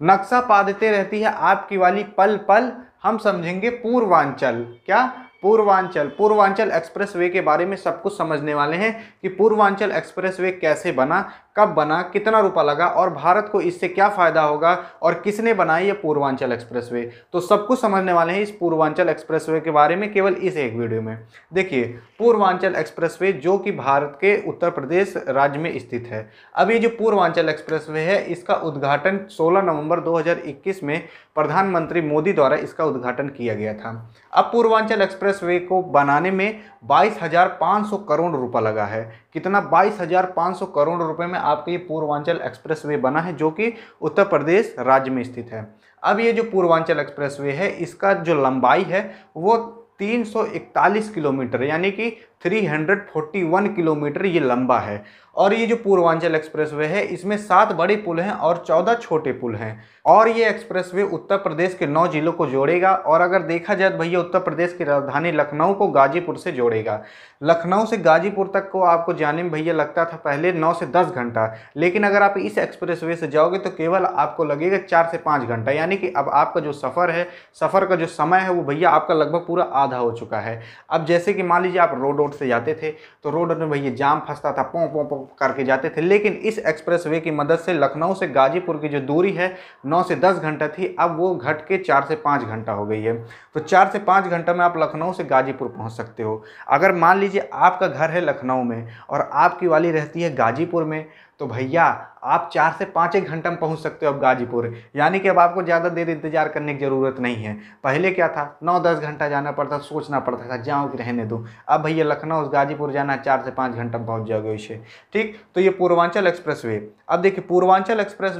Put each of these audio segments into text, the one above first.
नक्शा पा देते रहती है आपकी वाली पल पल हम समझेंगे पूर्वांचल। क्या? पूर्वांचल पूर्वांचल एक्सप्रेसवे के बारे में सब कुछ समझने वाले हैं कि पूर्वांचल एक्सप्रेसवे कैसे बना, कब बना, कितना रुपया लगा और भारत को इससे क्या फ़ायदा होगा और किसने बनाई ये पूर्वांचल एक्सप्रेसवे। तो सब कुछ समझने वाले हैं इस पूर्वांचल एक्सप्रेसवे के बारे में केवल इस एक वीडियो में। देखिए, पूर्वांचल एक्सप्रेसवे जो कि भारत के उत्तर प्रदेश राज्य में स्थित है। अब ये जो पूर्वांचल एक्सप्रेसवे है, इसका उद्घाटन 16 नवंबर 2021 में प्रधानमंत्री मोदी द्वारा इसका उद्घाटन किया गया था। अब पूर्वांचल एक्सप्रेसवे को बनाने में बाईस हज़ार पाँच सौ करोड़ रुपए लगा है। कितना? बाईस हज़ार पाँच सौ करोड़ रुपए में आपका ये पूर्वांचल एक्सप्रेसवे बना है, जो कि उत्तर प्रदेश राज्य में स्थित है। अब ये जो पूर्वांचल एक्सप्रेसवे है, इसका जो लंबाई है, वो 341 किलोमीटर, यानी कि 341 किलोमीटर ये लंबा है। और ये जो पूर्वांचल एक्सप्रेसवे है, इसमें सात बड़े पुल हैं और चौदह छोटे पुल हैं। और ये एक्सप्रेसवे उत्तर प्रदेश के नौ जिलों को जोड़ेगा और अगर देखा जाए तो भैया उत्तर प्रदेश की राजधानी लखनऊ को गाजीपुर से जोड़ेगा। लखनऊ से गाजीपुर तक को आपको जाने में भैया लगता था पहले नौ से दस घंटा, लेकिन अगर आप इस एक्सप्रेसवे से जाओगे तो केवल आपको लगेगा चार से पाँच घंटा, यानी कि अब आपका जो सफ़र है, सफ़र का जो समय है वो भैया आपका लगभग पूरा आधा हो चुका है। अब जैसे कि मान लीजिए आप रोड रोड से जाते थे तो रोड में भैया जाम फंसता था, पों पों पों करके जाते थे, लेकिन इस एक्सप्रेसवे की मदद से लखनऊ से गाजीपुर की जो दूरी है, नौ से दस घंटा थी, अब वो घट के चार से पाँच घंटा हो गई है। तो चार से पाँच घंटा में आप लखनऊ से गाजीपुर पहुँच सकते हो। अगर मान लीजिए आपका घर है लखनऊ में और आपकी वाली रहती है गाजीपुर में तो भैया, आप चार से पाँच एक घंटा में पहुँच सकते हो अब गाजीपुर। यानी कि अब आपको ज़्यादा देर इंतज़ार करने की ज़रूरत नहीं है। पहले क्या था? नौ दस घंटा जाना पड़ता, सोचना पड़ता था, जाओ कि रहने दो। अब भैया, लखनऊ, गाजीपुर जाना चार से पाँच घंटा में पहुँच जाओगे इसे ठीक? तो ये पूर्वांचल एक्सप्रेस अब देखिए, पूर्वांचल एक्सप्रेस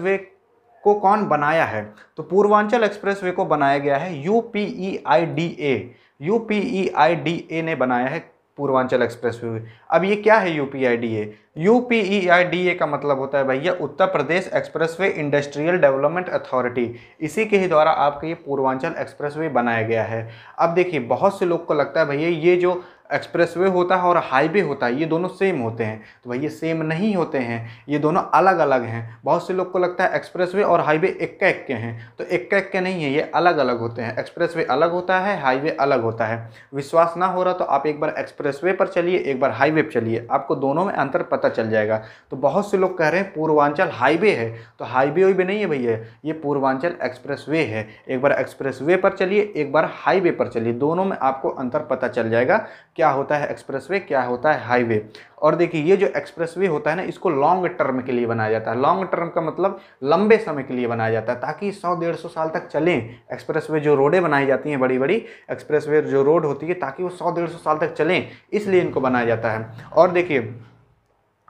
को कौन बनाया है? तो पूर्वांचल एक्सप्रेसवे को बनाया गया है U P E I D A U P E I D A ने बनाया है पूर्वांचल एक्सप्रेस वे अब ये क्या है U P I D A U P E I D A का मतलब होता है भैया Uttar Pradesh express way industrial development authority. इसी के ही द्वारा आपका ये पूर्वांचल एक्सप्रेस वे बनाया गया है। अब देखिए, बहुत से लोग को लगता है भैया ये जो एक्सप्रेसवे होता है और हाईवे होता है, ये दोनों सेम होते हैं। तो भाई, ये सेम नहीं होते हैं, ये दोनों अलग अलग हैं। बहुत से लोग को लगता है एक्सप्रेसवे और हाईवे इक्का इक्के हैं। तो इक्का इक्के नहीं है, ये अलग अलग होते हैं। एक्सप्रेसवे अलग होता है, हाईवे अलग होता है। विश्वास ना हो रहा तो आप एक बार एक्सप्रेसवे पर चलिए, एक बार हाईवे पर चलिए। आपको दोनों में अंतर पता चल जाएगा। तो बहुत से लोग कह रहे हैं, पूर्वांचल हाईवे है। तो हाईवे वाईवे नहीं है भैया, ये पूर्वांचल एक्सप्रेस है। एक बार एक्सप्रेस पर चलिए, एक बार हाईवे पर चलिए। दोनों में आपको अंतर पता चल जाएगा। क्या होता है एक्सप्रेसवे क्या होता है हाईवे और देखिए, ये जो एक्सप्रेसवे होता है ना, इसको लॉन्ग टर्म के लिए बनाया जाता है। लॉन्ग टर्म का मतलब लंबे समय के लिए बनाया जाता है, ताकि सौ, डेढ़ सौ साल तक चलें। एक्सप्रेसवे जो रोडें बनाई जाती हैं बड़ी बड़ी एक्सप्रेसवे जो रोड होती है, ताकि वो सौ, डेढ़ सौ साल तक चलें, इसलिए इनको बनाया जाता है। और देखिए,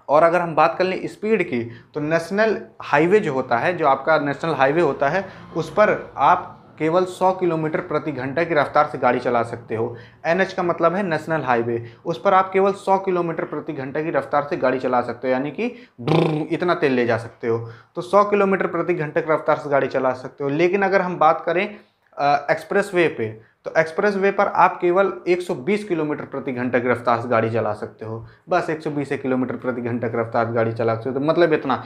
और अगर हम बात कर लें स्पीड की तो नेशनल हाईवे जो होता है, जो आपका नेशनल हाईवे होता है, उस पर आप केवल 100 किलोमीटर प्रति घंटा की रफ्तार से गाड़ी चला सकते हो। एनएच का मतलब है नेशनल हाईवे। उस पर आप केवल 100 किलोमीटर प्रति घंटा की रफ्तार से गाड़ी चला सकते हो, यानी कि इतना तेल ले जा सकते हो। तो 100 किलोमीटर प्रति घंटे की रफ्तार से गाड़ी चला सकते हो। लेकिन अगर हम बात करें एक्सप्रेस वे तो एक्सप्रेस वे पर आप केवल 120 किलोमीटर प्रति घंटा की रफ्तार से गाड़ी चला सकते हो। बस 120 किलोमीटर प्रति घंटा की रफ्तार गाड़ी चला सकते हो। तो मतलब इतना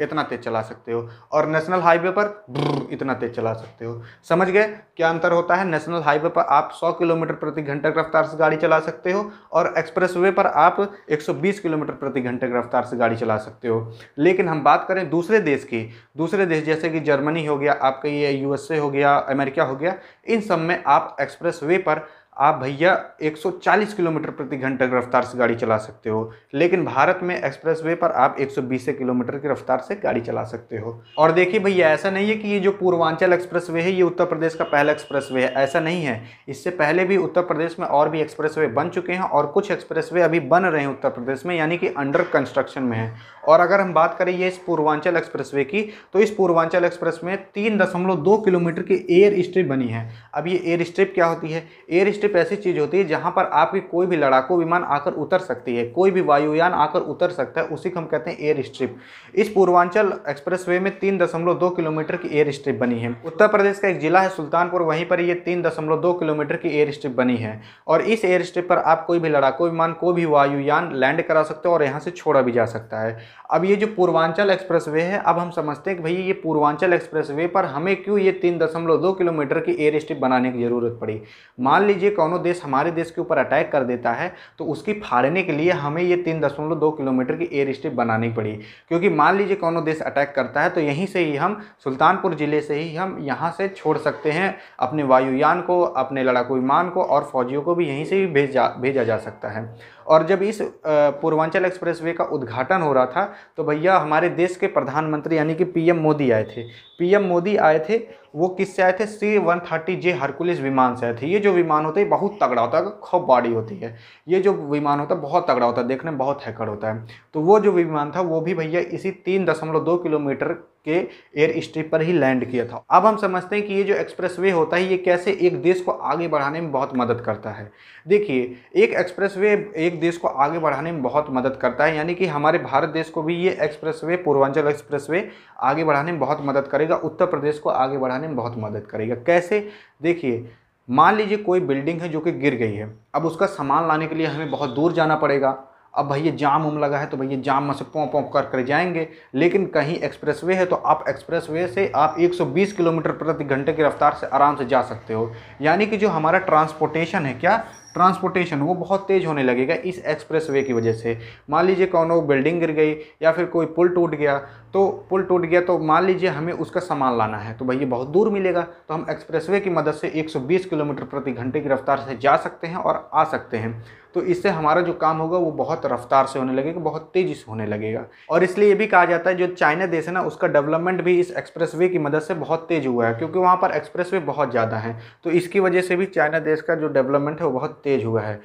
इतना तेज चला सकते हो। और नेशनल हाईवे पर इतना तेज चला सकते हो। समझ गए? क्या अंतर होता है? नेशनल हाईवे पर आप 100 किलोमीटर प्रति घंटा की रफ्तार से गाड़ी चला सकते हो और एक्सप्रेस वे पर आप 120 किलोमीटर प्रति घंटे की रफ्तार से गाड़ी चला सकते हो। लेकिन हम बात करें दूसरे देश की। दूसरे देश जैसे कि जर्मनी हो गया, आपका ये यूएसए हो गया, अमेरिका हो गया, इन सब में आप एक्सप्रेस वे पर आप भैया 140 किलोमीटर प्रति घंटे की रफ्तार से गाड़ी चला सकते हो, लेकिन भारत में एक्सप्रेस वे पर आप 120 किलोमीटर की रफ्तार से गाड़ी चला सकते हो। और देखिए भैया, ऐसा नहीं है कि ये जो पूर्वांचल एक्सप्रेस वे है, ये उत्तर प्रदेश का पहला एक्सप्रेस वे है, ऐसा नहीं है। इससे पहले भी उत्तर प्रदेश में और भी एक्सप्रेस बन चुके हैं और कुछ एक्सप्रेस अभी बन रहे हैं उत्तर प्रदेश में, यानी कि अंडर कंस्ट्रक्शन में है। और अगर हम बात करें ये इस पूर्वांचल एक्सप्रेस की तो इस पूर्वांचल एक्सप्रेस में तीन दशमलव दो किलोमीटर की एयर स्ट्रिप बनी है। अब ये एयर स्ट्रिप क्या होती है? एयर स्ट्रिप ऐसी चीज़ होती है जहाँ पर आपकी कोई भी लड़ाकू विमान आकर उतर सकती है, कोई भी वायुयान आकर उतर सकता है, उसी को हम कहते हैं एयर स्ट्रिप। इस पूर्वांचल एक्सप्रेसवे में तीन दशमलव दो किलोमीटर की एयर स्ट्रिप बनी है। उत्तर प्रदेश का एक जिला है सुल्तानपुर, वहीं पर ये तीन दशमलव दो किलोमीटर की एयर स्ट्रिप बनी है। और इस एयर स्ट्रिप पर आप कोई भी लड़ाकू विमान, कोई भी वायुयान लैंड करा सकते हो और यहाँ से छोड़ा भी जा सकता है। अब ये जो पूर्वांचल एक्सप्रेस वे है, अब हम समझते हैं कि भैया ये पूर्वांचल एक्सप्रेस वे पर हमें क्यों ये तीन दशमलव दो किलोमीटर की एयर स्ट्रिप बनाने की ज़रूरत पड़ी? मान लीजिए कौनो देश हमारे देश के ऊपर अटैक कर देता है तो उसकी फाड़ने के लिए हमें ये तीन दशमलव दो किलोमीटर की एयर स्ट्रिप बनानी पड़ी। क्योंकि मान लीजिए कौनो देश अटैक करता है तो यहीं से ही हम सुल्तानपुर ज़िले से ही हम यहाँ से छोड़ सकते हैं, अपने वायुयान को, अपने लड़ाकू विमान को और फौजियों को भी यहीं से ही भेजा भेजा जा सकता है। और जब इस पूर्वांचल एक्सप्रेसवे का उद्घाटन हो रहा था तो भैया हमारे देश के प्रधानमंत्री यानी कि पीएम मोदी आए थे। पीएम मोदी आए थे वो किससे आए थे? C one thirty J Hercules विमान से आए थे। ये जो विमान होता है बहुत तगड़ा होता है खूब बॉडी होती है। ये जो विमान होता है, बहुत तगड़ा होता है, देखने में बहुत हैकड़ होता है। तो वो जो विमान था, वो भी भैया इसी तीन दशमलव दो किलोमीटर के एयर स्ट्रिप पर ही लैंड किया था। अब हम समझते हैं कि ये जो एक्सप्रेसवे होता है, ये कैसे एक देश को आगे बढ़ाने में बहुत मदद करता है। देखिए, एक एक्सप्रेसवे एक देश को आगे बढ़ाने में बहुत मदद करता है, यानी कि हमारे भारत देश को भी ये एक्सप्रेसवे पूर्वांचल एक्सप्रेसवे आगे बढ़ाने में बहुत मदद करेगा, उत्तर प्रदेश को आगे बढ़ाने में बहुत मदद करेगा। कैसे? देखिए, मान लीजिए कोई बिल्डिंग है जो कि गिर गई है। अब उसका सामान लाने के लिए हमें बहुत दूर जाना पड़ेगा। अब भैया जाम उम लगा है तो भैया जाम में से पों पों कर कर जाएँगे। लेकिन कहीं एक्सप्रेसवे है तो आप एक्सप्रेसवे से आप 120 किलोमीटर प्रति घंटे की रफ्तार से आराम से जा सकते हो। यानी कि जो हमारा ट्रांसपोर्टेशन है, क्या? ट्रांसपोर्टेशन वो बहुत तेज़ होने लगेगा इस एक्सप्रेस वे की वजह से। मान लीजिए कौन बिल्डिंग गिर गई या फिर कोई पुल टूट गया तो पुल टूट गया तो मान लीजिए हमें उसका सामान लाना है तो भैया बहुत दूर मिलेगा तो हम एक्सप्रेसवे की मदद से 120 किलोमीटर प्रति घंटे की रफ्तार से जा सकते हैं और आ सकते हैं। तो इससे हमारा जो काम होगा वो बहुत रफ्तार से होने लगेगा, बहुत तेज़ी से होने लगेगा। और इसलिए ये भी कहा जाता है, जो चाइना देश है ना, उसका डेवलपमेंट भी इस एक्सप्रेसवे की मदद से बहुत तेज़ हुआ है, क्योंकि वहाँ पर एक्सप्रेसवे बहुत ज़्यादा हैं। तो इसकी वजह से भी चाइना देश का जो डेवलपमेंट है वो बहुत तेज़ हुआ है।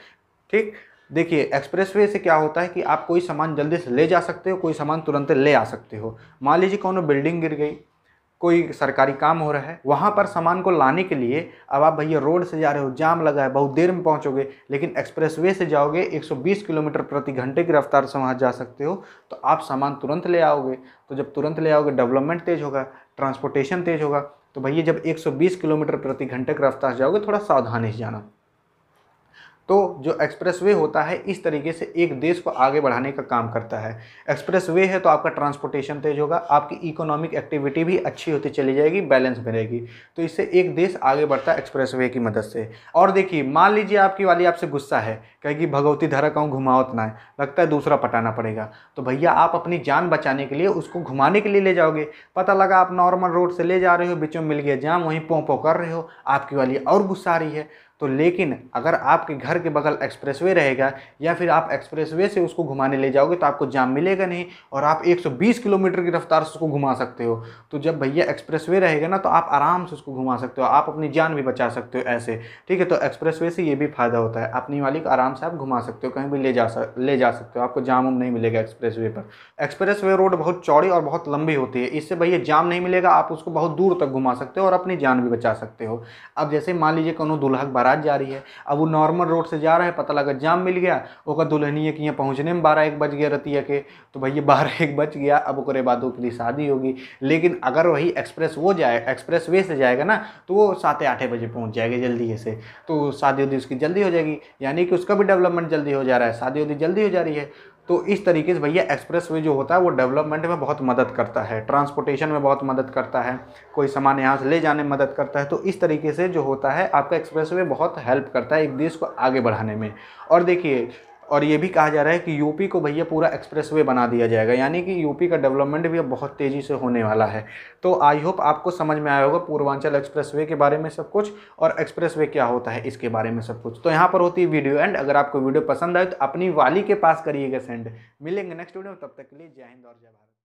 ठीक? देखिए एक्सप्रेसवे से क्या होता है कि आप कोई सामान जल्दी से ले जा सकते हो, कोई सामान तुरंत ले आ सकते हो। मान लीजिए कौन बिल्डिंग गिर गई, कोई सरकारी काम हो रहा है, वहाँ पर सामान को लाने के लिए अब आप भैया रोड से जा रहे हो, जाम लगा है, बहुत देर में पहुँचोगे, लेकिन एक्सप्रेसवे से जाओगे 120 किलोमीटर प्रति घंटे की रफ्तार से वहाँ जा सकते हो तो आप सामान तुरंत ले आओगे। तो जब तुरंत ले आओगे डेवलपमेंट तेज़ होगा ट्रांसपोर्टेशन तेज़ होगा तो भैया जब 120 किलोमीटर प्रति घंटे की रफ्तार से जाओगे, थोड़ा सावधानी से जाना। तो जो एक्सप्रेसवे होता है, इस तरीके से एक देश को आगे बढ़ाने का काम करता है। एक्सप्रेसवे है तो आपका ट्रांसपोर्टेशन तेज होगा, आपकी इकोनॉमिक एक्टिविटी भी अच्छी होती चली जाएगी बैलेंस रहेगी तो इससे एक देश आगे बढ़ता है एक्सप्रेसवे की मदद से। और देखिए, मान लीजिए आपकी वाली आपसे गुस्सा है कहेगी भगवती धरा कहूँ घुमावत ना है, लगता है दूसरा पटाना पड़ेगा। तो भैया, आप अपनी जान बचाने के लिए उसको घुमाने के लिए ले जाओगे। पता लगा आप नॉर्मल रोड से ले जा रहे हो, बीचों मिल गया जाम, वहीं पों पों कर रहे हो, आपकी वाली और गुस्सा आ रही है। तो लेकिन अगर आपके घर के बगल एक्सप्रेसवे रहेगा या फिर आप एक्सप्रेसवे से उसको घुमाने ले जाओगे तो आपको जाम मिलेगा नहीं और आप 120 किलोमीटर की रफ्तार से उसको घुमा सकते हो। तो जब भैया एक्सप्रेसवे रहेगा ना तो आप आराम से उसको घुमा सकते हो, आप अपनी जान भी बचा सकते हो ऐसे, ठीक है? तो एक्सप्रेसवे से ये भी फ़ायदा होता है, अपनी वाली को आराम से आप घुमा सकते हो, कहीं भी ले जा ले जा सकते हो, आपको जाम नहीं मिलेगा एक्सप्रेस पर। एक्सप्रेस रोड बहुत चौड़ी और बहुत लंबी होती है, इससे भैया जाम नहीं मिलेगा, आप उसको बहुत दूर तक घुमा सकते हो और अपनी जान भी बचा सकते हो। अब जैसे मान लीजिए कोनो दुल्हक बारात जा रही है। अब वो नॉर्मल रोड से जा रहा है, पता लगा जाम मिल गया। ओकर दुल्हनिया के यहाँ पहुँचने में बारह एक बज गया रतिया के। तो भैया बारह एक बज गया, अब ओकरे बाद ओकरी शादी होगी। लेकिन अगर वही एक्सप्रेस वो जाए एक्सप्रेस वे से जाएगा ना तो वो सात आठ बजे पहुँच जाएगा जल्दी से तो शादी उदी उसकी जल्दी हो जाएगी। यानी कि उसका भी डेवलपमेंट जल्दी हो जा रहा है, शादी उदी जल्दी हो जा रही है। तो इस तरीके से भैया एक्सप्रेस वे जो होता है, वो डेवलपमेंट में बहुत मदद करता है, ट्रांसपोर्टेशन में बहुत मदद करता है, कोई सामान यहाँ से ले जाने में मदद करता है तो इस तरीके से जो होता है, आपका एक्सप्रेस वे बहुत हेल्प करता है एक देश को आगे बढ़ाने में। और देखिए और ये भी कहा जा रहा है कि यूपी को भैया पूरा एक्सप्रेसवे बना दिया जाएगा, यानी कि यूपी का डेवलपमेंट भी अब बहुत तेज़ी से होने वाला है। तो आई होप आपको समझ में आया होगा पूर्वांचल एक्सप्रेसवे के बारे में सब कुछ और एक्सप्रेसवे क्या होता है इसके बारे में सब कुछ। तो यहाँ पर होती है वीडियो एंड, अगर आपको वीडियो पसंद आए तो अपनी वाली के पास करिएगा सेंड। मिलेंगे नेक्स्ट वीडियो तब तक के लिए जय हिंद और जय भारत।